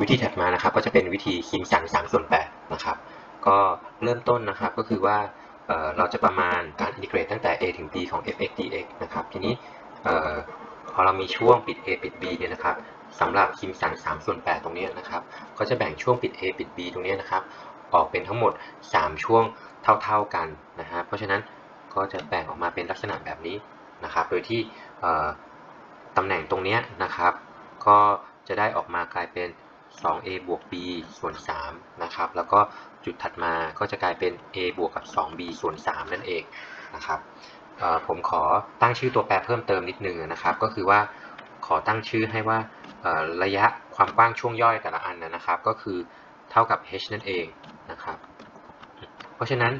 วิธีถัดมานะครับก็จะเป็นวิธีคิมสัน3ส่วน8นะครับ ก็เริ่มต้นนะครับก็คือว่าเราจะประมาณการอินทิเกรตตั้งแต่ a ถึง b ของ f(x) dx นะครับ ทีนี้พอเรามีช่วงปิด a ปิด b เนี่ยนะครับสำหรับคิมสัน3ส่วน8ตรงนี้นะครับ ก็จะแบ่งช่วงปิด a ปิด b ตรงนี้นะครับ ออกเป็นทั้งหมด 3 ช่วงเท่าๆกันนะฮะเพราะฉะนั้นก็จะแบ่งออกมาเป็นลักษณะแบบนี้นะครับ โดยที่ตำแหน่งตรงนี้นะครับ ก็จะได้ออกมากลายเป็น 2a บวก b ส่วน3นะครับ แล้วก็จุดถัดมาก็จะกลายเป็น a บวกกับ 2b ส่วน 3 นั่นเองนะครับผมขอตั้งชื่อตัวแปรเพิ่มเติมนิดนึงนะครับ ก็คือว่าขอตั้งชื่อให้ว่าระยะความกว้างช่วงย่อยแต่ละอันนะครับ ก็คือเท่ากับ h นั่นเองนะครับ เพราะฉะนั้น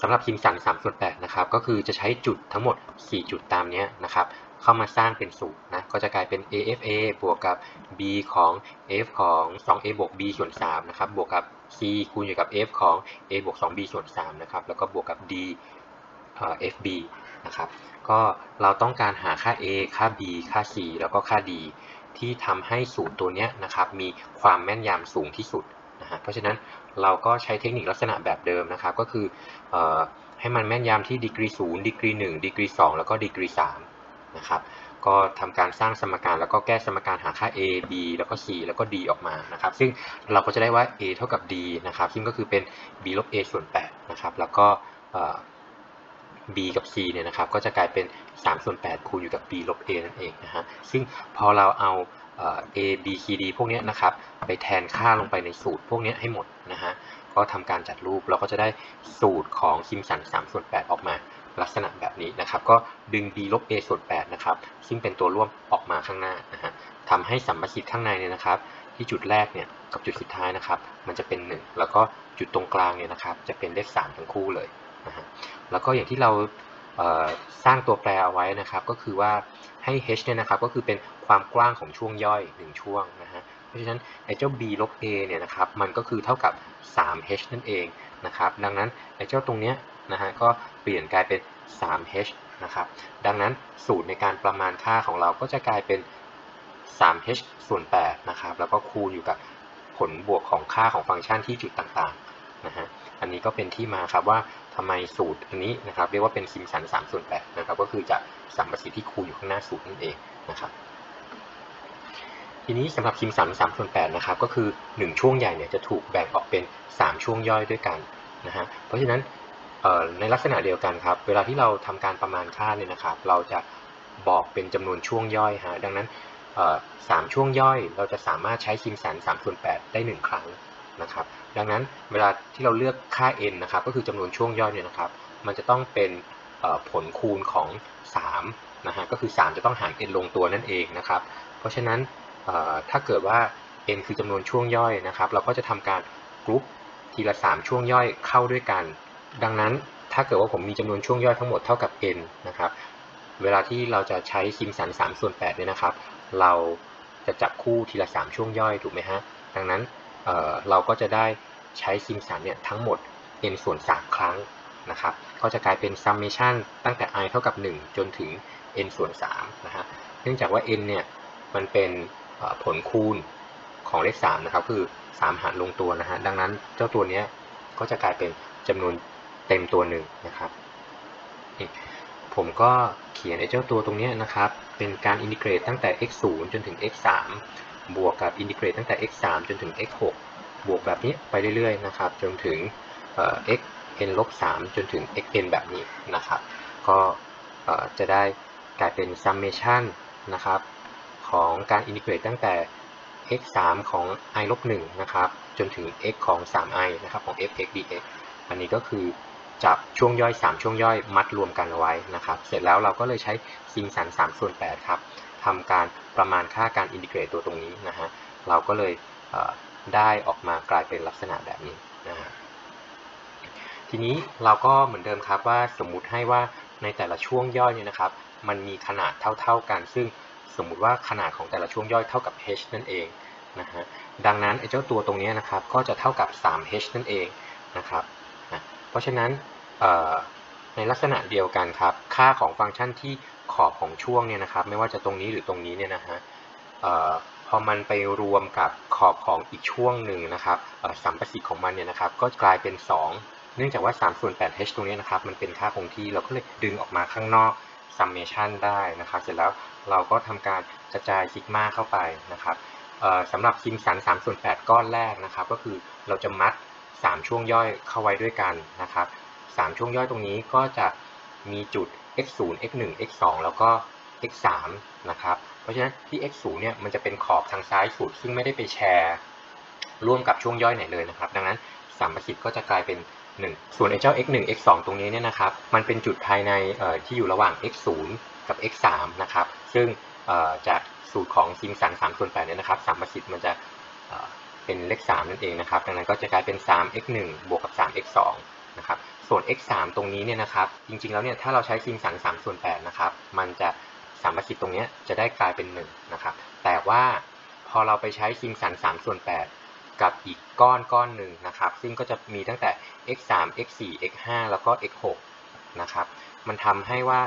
สำหรับคิมสัน3ส่วน8นะครับ ก็คือจะใช้จุดทั้งหมด 4 จุดตามนี้นะครับ เข้ามาสร้างเป็นสูตรนะก็จะกลายเป็น AFA บวกกับ b ของ f ของ 2a บวก b ส่วน3นะครับบวกกับ c คูณอยู่กับ f ของ a บวก 2b ส่วน3นะครับแล้วก็บวกกับ d fb นะครับก็เราต้องการหาค่า a ค่า b ค่า c แล้วก็ค่า d ที่ทำให้สูตรตัวนี้นะครับมีความแม่นยำสูงที่สุดนะฮะเพราะฉะนั้นเราก็ใช้เทคนิคลักษณะแบบเดิมนะครับก็คือให้มันแม่นยำที่ดีกรี0ดีกรี1ดีกรี2แล้วก็ดีกรี3 นะครับ ก็ทำการสร้างสมการแล้วก็แก้สมการหาค่า a b แล้วก็ c แล้วก็ d ออกมานะครับ ซึ่งเราก็จะได้ว่า a เท่ากับ d นะครับ ซึ่งก็คือเป็น b ลบ a ส่วน8นะครับแล้วก็ b กับ c เนี่ยนะครับ ก็จะกลายเป็น3ส่วน8คูณอยู่กับ b ลบ a นั่นเองนะฮะซึ่งพอเราเอา a b c d พวกนี้นะครับ ไปแทนค่าลงไปในสูตรพวกนี้ให้หมดนะฮะก็ทำการจัดรูปเราก็จะได้สูตรของคิมสัน3ส่วน8ออกมา ลักษณะแบบนี้นะครับ ก็ดึง b ลบ a ส่วน8นะครับ ซึ่งเป็นตัวร่วมออกมาข้างหน้านะฮะทำให้สัมประสิทธิ์ข้างในเนี่ยนะครับ ที่จุดแรกเนี่ยกับจุดสุดท้ายนะครับ มันจะเป็น 1 แล้วก็จุดตรงกลางเนี่ยนะครับ จะเป็นเลข3ทั้งคู่เลยนะฮะแล้วก็อย่างที่เราสร้างตัวแปรเอาไว้นะครับ ก็คือว่าให้ h เนี่ยนะครับ ก็คือเป็นความกว้างของช่วงย่อย 1 ช่วงนะฮะเพราะฉะนั้นไอ้เจ้า b ลบ a เนี่ยนะครับ มันก็คือเท่ากับ 3h นั่นเองนะครับ ดังนั้นไอ้เจ้าตรงเนี้ย นะฮะก็เปลี่ยนกลายเป็น 3h นะครับ ดังนั้นสูตรในการประมาณค่าของเราก็จะกลายเป็น 3h ส่วน8นะครับ แล้วก็คูณอยู่กับผลบวกของค่าของฟังก์ชันที่จุดต่างๆนะฮะ อันนี้ก็เป็นที่มาครับว่าทำไมสูตรอันนี้นะครับเรียกว่าเป็นซิมสัน3ส่วน8นะครับ ก็คือจะสัมประสิทธิ์ที่คูณอยู่ข้างหน้าสูตรนั่นเองนะครับทีนี้สำหรับคิมสัน3ส่วน8นะครับก็คือ 1 ช่วงใหญ่เนี่ยจะถูกแบ่งออกเป็น 3 ช่วงย่อยด้วยกันนะฮะเพราะฉะนั้น ในลักษณะเดียวกันครับ เวลาที่เราทำการประมาณค่าเนี่ยนะครับ เราจะบอกเป็นจำนวนช่วงย่อยฮะดังนั้นสามช่วงย่อย เราจะสามารถใช้คิมสัน3ส่วน8ได้1ครั้งนะครับ ดังนั้นเวลาที่เราเลือกค่า n นะครับ ก็คือจำนวนช่วงย่อยเนี่ยนะครับ มันจะต้องเป็นผลคูณของ3นะฮะก็คือ 3 จะต้องหาร n ลงตัวนั่นเองนะครับ เพราะฉะนั้นถ้าเกิดว่า n คือจำนวนช่วงย่อยนะครับ เราก็จะทำการกรุ๊ปทีละ 3 ช่วงย่อยเข้าด้วยกัน ดังนั้นถ้าเกิดว่าผมมีจำนวนช่วงย่อยทั้งหมดเท่ากับ n นะครับ เวลาที่เราจะใช้ซิมสัน3ส่วน8เนี่ยนะครับ เราจะจับคู่ทีละ 3 ช่วงย่อยถูกไหมฮะ ดังนั้นเเราก็จะได้ใช้ซิมสันเนี่ยทั้งหมด n ส่วน 3 ครั้งนะครับ ก็จะกลายเป็น summation ตั้งแต่ i เท่ากับ 1 จนถึง n ส่วน3นะฮะ เนื่องจากว่า n เนี่ยมันเป็นผลคูณของเลข3นะครับ คือ 3 หารลงตัวนะฮะ ดังนั้นเจ้าตัวนี้ก็จะกลายเป็นจำนวน เต็มตัวหนึ่งนะครับ ผมก็เขียนไอ้เจ้าตัวตรงนี้นะครับ เป็นการอินทิเกรตตั้งแต่ x 0จนถึง x 3บวกกับอินทิเกรตตั้งแต่ x 3จนถึง x 6บวกแบบนี้ไปเรื่อยๆนะครับ จนถึง x n ลบ3จนถึง x n แบบนี้นะครับ ก็จะได้กลายเป็น summation นะครับของการอินทิเกรตตั้งแต่ x 3ของ i ลบ1นะครับ จนถึง x ของ 3i นะครับ ของ f x dx อันนี้ก็คือ จับช่วงย่อย 3 ช่วงย่อยมัดรวมกันเอาไว้นะครับ เสร็จแล้วเราก็เลยใช้ซิมสัน3ส่วน8ครับทำการประมาณค่าการอินทิเกรตตัวตรงนี้นะฮะ เราก็เลยได้ออกมากลายเป็นลักษณะแบบนี้นะฮะ ทีนี้เราก็เหมือนเดิมครับว่าสมมุติให้ว่าในแต่ละช่วงย่อยเนี่ยนะครับ มันมีขนาดเท่า ๆกัน ซึ่งสมมุติว่าขนาดของแต่ละช่วงย่อยเท่ากับ h นั่นเองนะฮะ ดังนั้นไอ้เจ้าตัวตรงนี้นะครับ ก็จะเท่ากับ 3h นั่นเองนะครับ เพราะฉะนั้นในลักษณะเดียวกันครับ ค่าของฟังก์ชันที่ขอบของช่วงเนี่ยนะครับ ไม่ว่าจะตรงนี้หรือตรงนี้เนี่ยนะฮะพพอมันไปรวมกับขอบของอีกช่วงหนึ่งนะครับสัมประสิทธิ์ของมันเนี่ยนะครับ ก็กลายเป็น 2 เนื่องจากว่า3ส่วน8 h ตรงนี้นะครับ มันเป็นค่าคงที่เราก็เลยดึงออกมาข้างนอก summation ได้นะครับ เสร็จแล้วเราก็ทำการกระจายซิกมาเข้าไปนะครับสำหรับซิมสัน3ส่วน8 ก้อนแรกนะครับ ก็คือเราจะมัด 3 ช่วงย่อยเข้าไว้ด้วยกันนะครับ3ช่วงย่อยตรงนี้ก็จะมีจุด x 0 x 1 x 2แล้วก็ x 3นะครับ เพราะฉะนั้นที่ x 0เนี่ยมันจะเป็นขอบทางซ้ายสุด ซึ่งไม่ได้ไปแชร์ร่วมกับช่วงย่อยไหนเลยนะครับ ดังนั้นสามประสิทธิ์ก็จะกลายเป็น 1 ส่วนไอ้เจ้า x 1 x 2ตรงนี้เนี่ยนะครับ มันเป็นจุดภายในที่อยู่ระหว่าง x 0กับ x 3นะครับ ซึ่งจากสูตรของซิมสัน3ส่วน8เนี่ยนะครับสามประสิทธิ์มันจะ เป็นเลข 3 นั่นเองนะครับ ดังนั้นก็จะกลายเป็น 3 x 1 บวกกับ 3 x 2 นะครับ ส่วน x 3 ตรงนี้เนี่ยนะครับ จริงๆ แล้วเนี่ยถ้าเราใช้ซิมสัน3ส่วน8นะครับ มันจะสามประสิทธิ์ตรงนี้จะได้กลายเป็น1นะครับ แต่ว่าพอเราไปใช้ซิมสัน3ส่วน8 กับอีกก้อนก้อนหนึ่งนะครับ ซึ่งก็จะมีตั้งแต่ x 3 x 4 x 5 แล้วก็ x 6 นะครับ มันทำให้ว่า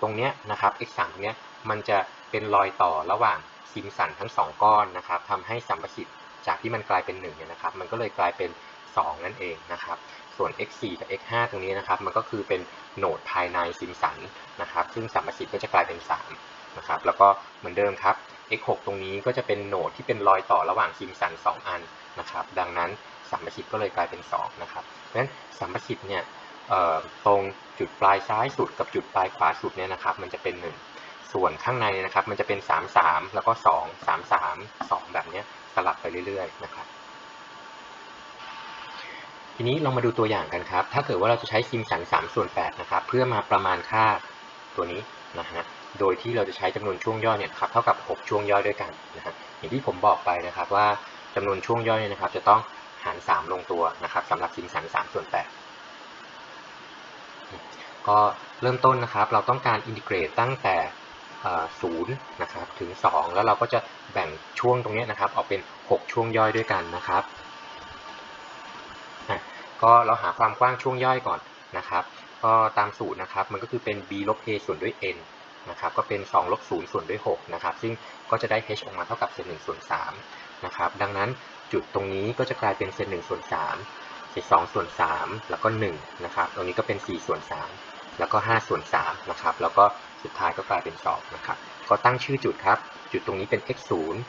ตรงนี้นะครับ x 3 ตรงนี้มันจะเป็นรอยต่อระหว่างซิมสันทั้ง 2 ก้อนนะครับทำให้สัมประสิทธิ์ จากที่มันกลายเป็น1เนี่ยนะครับ มันก็เลยกลายเป็น 2 นั่นเองนะครับ ส่วน x 4 กับ x 5 ตรงนี้นะครับ มันก็คือเป็นโหนดภายในซิมสันนะครับ ซึ่งสัมประสิทธิ์ก็จะกลายเป็น3นะครับ แล้วก็เหมือนเดิมครับ x 6 ตรงนี้ก็จะเป็นโหนดที่เป็นรอยต่อระหว่างซิมสัน 2 อันนะครับ ดังนั้นสัมประสิทธิ์ก็เลยกลายเป็น 2 นะครับเพราะฉะนั้นสัมประสิทธิ์เนี่ยตรงจุดปลายซ้ายสุดกับจุดปลายขวาสุดเนี่ยนะครับ มันจะเป็น 1 ส่วนข้างในนะครับ มันจะเป็น 3 3 แล้วก็ 2 3 3 2 แบบนี้ สลับไปเรื่อยๆนะครับ ทีนี้เรามาดูตัวอย่างกันครับ ถ้าเกิดว่าเราจะใช้ซิมสัน3ส่วน8นะครับ เพื่อมาประมาณค่าตัวนี้นะฮะ โดยที่เราจะใช้จำนวนช่วงย่อยเนี่ยครับเท่ากับ 6 ช่วงย่อยด้วยกันนะฮะ อย่างที่ผมบอกไปนะครับว่าจำนวนช่วงย่อยเนี่ยนะครับ จะต้องหาร 3 ลงตัวนะครับสำหรับซิมสัน3ส่วน8ก็เริ่มต้นนะครับ เราต้องการอินทิเกรตตั้งแต่ ศูนย์นะครับถึง 2 แล้วเราก็จะแบ่งช่วงตรงนี้นะครับออกเป็น 6 ช่วงย่อยด้วยกันนะครับก็เราหาความกว้างช่วงย่อยก่อนนะครับก็ตามสูตรนะครับมันก็คือเป็น b ลบ a ส่วนด้วย n นะครับก็เป็น2ลบ0ส่วนด้วย6นะครับซึ่งก็จะได้ h ออกมาเท่ากับเศษ1ส่วน3นะครับดังนั้นจุดตรงนี้ก็จะกลายเป็นเศษ1ส่วน3เศษ2ส่วน3แล้วก็1นะครับตรงนี้ก็เป็น 4 ส่วน 3 แล้วก็ 5 ส่วน3นะครับแล้วก็ สุดท้ายก็กลายเป็น2นะครับ ก็ตั้งชื่อจุดครับ จุดตรงนี้เป็น x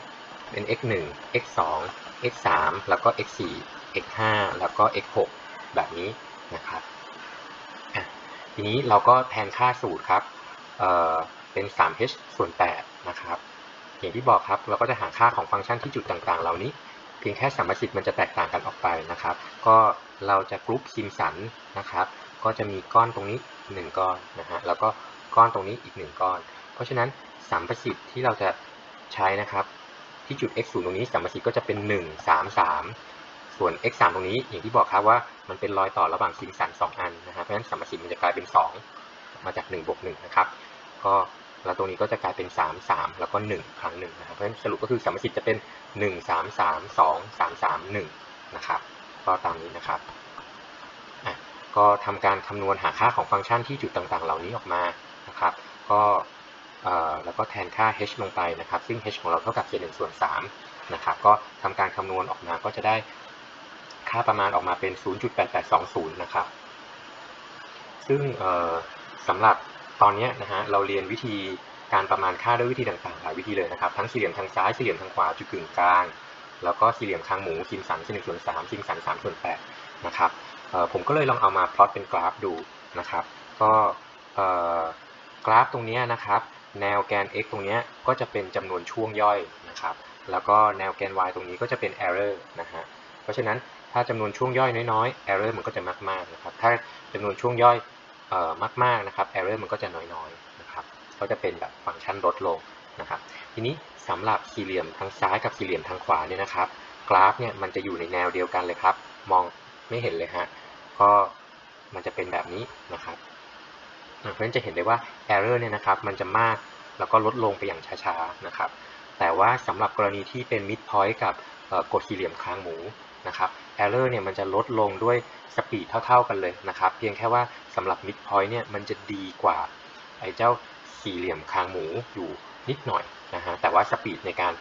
0เป็น x 1 x 2 x 3แล้วก็ x 4 x 5แล้วก็ x 6แบบนี้นะครับ ทีนี้เราก็แทนค่าสูตรครับเเป็น 3h ส่วน8นะครับ อย่างที่บอกครับ เราก็จะหาค่าของฟังก์ชันที่จุดต่างๆ เหล่านี้ เพียงแค่สมสิทธิ์มันจะแตกต่างกันออกไปนะครับ ก็เราจะกรุ๊ปซิมสันนะครับ ก็จะมีก้อนตรงนี้ 1 ก้อนนะฮะ แล้วก็ ก้อนตรงนี้อีก 1 ก้อน เพราะฉะนั้นสัมประสิทธิ์ที่เราจะใช้นะครับ ที่จุด x 0ตรงนี้สัมประสิทธิ์ก็จะเป็น 1 3 3 ส่วน x 3ตรงนี้อย่างที่บอกครับว่ามันเป็นรอยต่อระหว่างซิมสัน2อันนะครับเพราะฉะนั้นสัมประสิทธิ์มันจะกลายเป็น 2 มาจาก1บวก1นะครับก็แล้วตรงนี้ก็จะกลายเป็น 3 3 แล้วก็ 1 ครั้งหนึ่งนะครับ เพราะฉะนั้นสรุปก็คือสัมประสิทธิ์จะเป็น 1 3 3 2 3 3 1 นะครับ ก็ตามนี้นะครับ ก็ทำการคำนวณหาค่าของฟังก์ชันที่จุดต่างๆ เหล่านี้ออกมา นะครับ ก็แล้วก็แทนค่า h ลงไปนะครับ ซึ่ง h ของเราเท่ากับเศษ1ส่วน3นะครับ ก็ทำการคำนวณออกมาก็จะได้ค่าประมาณออกมาเป็น 0.8820 นะครับ ซึ่งสำหรับตอนนี้นะฮะเราเรียนวิธีการประมาณค่าด้วยวิธีต่างๆ หลายวิธีเลยนะครับ ทั้งสี่เหลี่ยมทางซ้ายสี่เหลี่ยมทางขวาจุดกึ่งกลาง แล้วก็สี่เหลี่ยมคางหมูซิมสันเศษ1ส่วน3ซิมสัน3ส่วน8นะครับผมก็เลยลองเอามาพลอตเป็นกราฟดูนะครับ ก็ กราฟตรงนี้นะครับ แนวแกน x ตรงนี้ก็จะเป็นจำนวนช่วงย่อยนะครับ แล้วก็แนวแกน y ตรงนี้ก็จะเป็น error นะฮะ เพราะฉะนั้นถ้าจำนวนช่วงย่อยน้อยๆ error มันก็จะมากๆนะครับ ถ้าจำนวนช่วงย่อยมากๆนะครับ error มันก็จะน้อยๆนะครับก็จะเป็นแบบฟังก์ชันลดลงนะครับ ทีนี้สำหรับสี่เหลี่ยมทางซ้ายกับสี่เหลี่ยมทางขวาเนี่ยนะครับ กราฟเนี่ยมันจะอยู่ในแนวเดียวกันเลยครับ มองไม่เห็นเลยฮะ ก็มันจะเป็นแบบนี้นะครับ เพราะฉะนั้นจะเห็นได้ว่า error เนี่ยนะครับมันจะมากแล้วก็ลดลงไปอย่างช้าๆนะครับ แต่ว่าสำหรับกรณีที่เป็น mid point กับกฎสี่เหลี่ยมคางหมูนะครับ error เนี่ยมันจะลดลงด้วย speed เท่าๆกันเลยนะครับ เพียงแค่ว่าสำหรับ mid point เนี่ยมันจะดีกว่าไอ้เจ้าสี่เหลี่ยมคางหมูอยู่นิดหน่อยนะฮะ แต่ว่า speed ในการ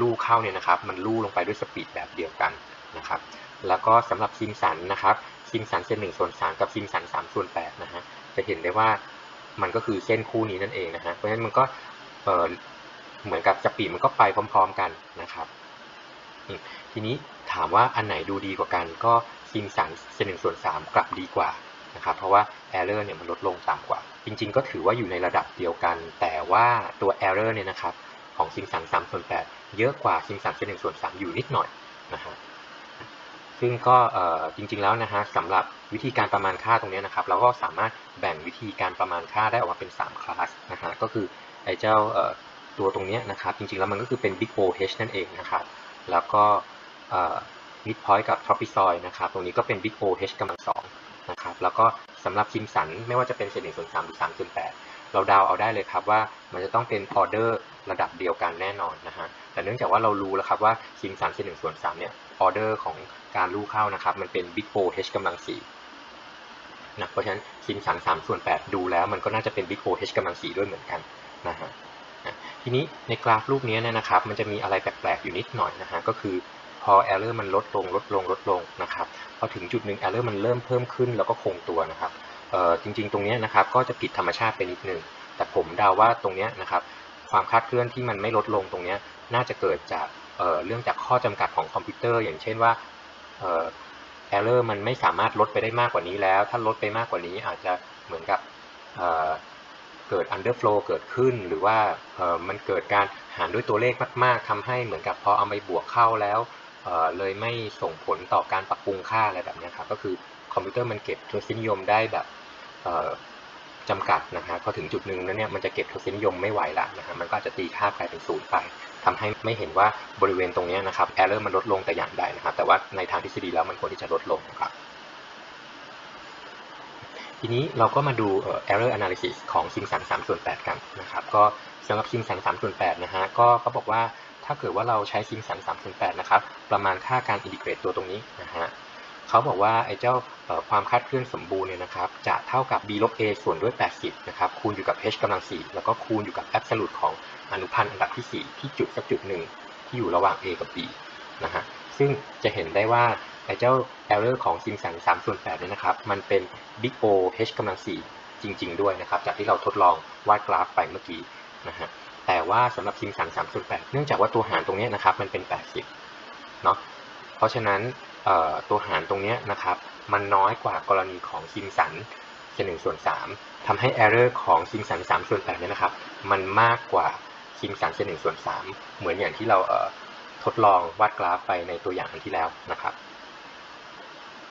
ลู่เข้าเนี่ยนะครับ มันลู่ลงไปด้วย speed แบบเดียวกันนะครับ แล้วก็สำหรับซิมสันนะครับซิมสันเส้นหนึ่งส่วนสามกับซิมสันสามส่วนแปดนะฮะ จะเห็นได้ว่ามันก็คือเส้นคู่นี้นั่นเองนะฮะเพราะฉะนั้นมันก็เหมือนกับสปีดมันก็ไปพร้อม ๆกันนะครับ ทีนี้ถามว่าอันไหนดูดีกว่ากันก็ซิมสันเส้นหนึ่งส่วนสามกลับดีกว่านะครับเพราะว่าเอ error เนี่ยมันลดลงต่ำกว่า จริง ๆ ก็ถือว่าอยู่ในระดับเดียวกัน แต่ว่าตัว error เนี่ยนะครับของซิมสัน3ส่วน8เยอะกว่าซิมสันเส้นหนึ่งส่วน3อยู่นิดหน่อยนะฮะ ซึ่งก็จริงๆแล้วนะฮะสำหรับวิธีการประมาณค่าตรงนี้นะครับเราก็สามารถแบ่งวิธีการประมาณค่าได้ออกมาเป็น 3 คลาสนะฮะก็คือไอ้เจ้าตัวตรงนี้นะครับจริงๆแล้วมันก็คือเป็น Big O H นั่นเองนะครับแล้วก็ mid point กับ trapezoid นะครับตรงนี้ก็เป็น Big O H กำลังสองนะครับแล้วก็สำหรับซิมสันไม่ว่าจะเป็นเศษหนึ่งส่วนสามหรือสามส่วนแปดเราเดาเอาได้เลยครับว่ามันจะต้องเป็นออเดอร์ระดับเดียวกันแน่นอนนะฮะ แต่เนื่องจากว่าเรารู้แล้วครับว่าซิมสันเศษหนึ่งส่วนสามเนี่ยออเดอร์ของการลู่เข้านะครับมันเป็น Big O H กำลังสี่นะเพราะฉะนั้นซิมสันสามส่วนแปดดูแล้วมันก็น่าจะเป็น Big O H กำลังสี่ด้วยเหมือนกันนะฮะทีนี้ในกราฟรูปนี้เนี่ยนะครับ มันจะมีอะไรแปลกๆอยู่นิดหน่อยนะฮะก็คือพอ error มันลดลงลดลงลดลงนะครับพอถึงจุดหนึ่ง error มันเริ่มเพิ่มขึ้นแล้วก็คงตัวนะครับจริงๆ ตรงนี้นะครับก็จะผิดธรรมชาติไปนิดนึงแต่ผมเดาว่าตรงนี้นะครับ ความคาดเคลื่อนที่มันไม่ลดลงตรงนี้น่าจะเกิดจากเเรื่องจากข้อจำกัดของคอมพิวเตอร์ อย่างเช่นว่าเอ่อ error มันไม่สามารถลดไปได้มากกว่านี้แล้ว ถ้าลดไปมากกว่านี้อาจจะเหมือนกับเอ่อเกิด underflow เกิดขึ้นหรือว่าเออมันเกิดการหารด้วยตัวเลขมากๆทำให้เหมือนกับพอเอาไปบวกเข้าแล้วเลยไม่ส่งผลต่อการปรับปรุงค่าอะไรแบบนี้ครับก็คือคอมพิวเตอร์มันเก็บทศนิยมได้แบบ จำกัดนะฮะพอถึงจุดหนึ่งนั้นเนี่ยมันจะเก็บทศนิยมไม่ไหวละนะฮะมันก็จะตีค่ากลายเป็นศูนย์ไปทำให้ไม่เห็นว่าบริเวณตรงนี้นะครับ error มันลดลงแต่อย่างใดนะครับแต่ว่าในทางทฤษฎีแล้วมันควรที่จะลดลงนะครับทีนี้เราก็มาดู error analysis ของซิมสัน3ส่วน8กันนะครับก็สำหรับซิมสัน3ส่วน8นะฮะก็เขาบอกว่าถ้าเกิดว่าเราใช้ซิมสัน3 0 8นะครับประมาณค่าการอินทิเกรตตัวตรงนี้นะฮะ เขาบอกว่าไอ้เจ้าความคาดเคลื่อนสมบูรณ์เนี่ยนะครับ จะเท่ากับ b ลบ a ส่วนด้วย 80 นะครับ คูณอยู่กับ h กำลัง 4 แล้วก็คูณอยู่กับ absolute ของอนุพันธ์อันดับที่ 4 ที่จุดสักจุดหนึ่งที่อยู่ระหว่าง a กับ b นะฮะ ซึ่งจะเห็นได้ว่าไอ้เจ้า error ของซิมสัน3ส่วน8เนี่ยนะครับ มันเป็น big O h กำลัง 4 จริง ๆ ด้วยนะครับ จากที่เราทดลองวาดกราฟไปเมื่อกี้นะฮะ แต่ว่าสำหรับซิมสัน3ส่วน8เนื่องจากว่าตัวหารตรงนี้นะครับ มันเป็น 80 เนาะเพราะฉะนั้น ตัวหารตรงนี้นะครับมันน้อยกว่ากรณีของซิมสันเศษหนึ่งส่วน3ทำให้ error ของซิมสัน3ส่วน8เนี่ยนะครับ มันมากกว่าซิมสันเศษหนึ่งส่วน3เหมือนอย่างที่เราทดลองวาดกราฟไปในตัวอย่างที่แล้วนะครับ